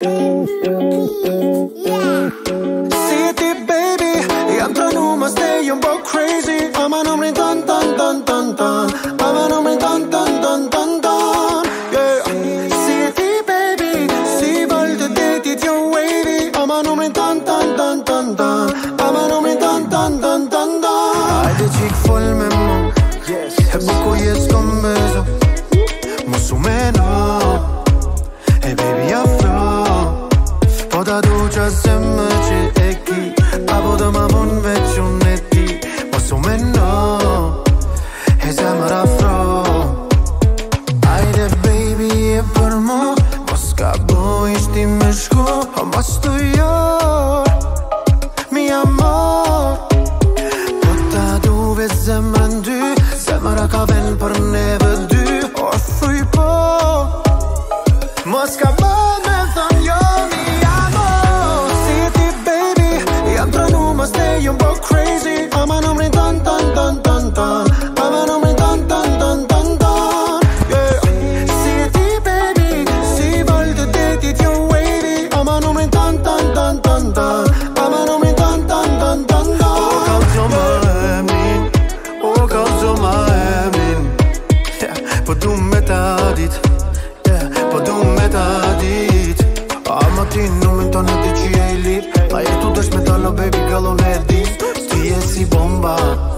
City baby, jam të nu më stay un po crazy Ama numrin tan tan tan tan tan Ama numrin tan tan tan tan tan Yeah City baby, si volte detit jo wavy Ama numrin tan tan tan tan tan Ama numrin tan tan tan tan tan Hajde qik full me mu Yes E bukur jes kom bezo Mosu me no Hey baby afro Po da duqa se më që e ki Apo do ma mun veç unë e ti. Mosu me no E zemër afro Ajde baby e për mu Mos ka bo ishti me shku O mos të Po du me ta dit yeah. Po du me ta dit Ama ti nuk më tonë di që je i lir Pa jetu dësh me talo baby girl unë e di Ti je si bomba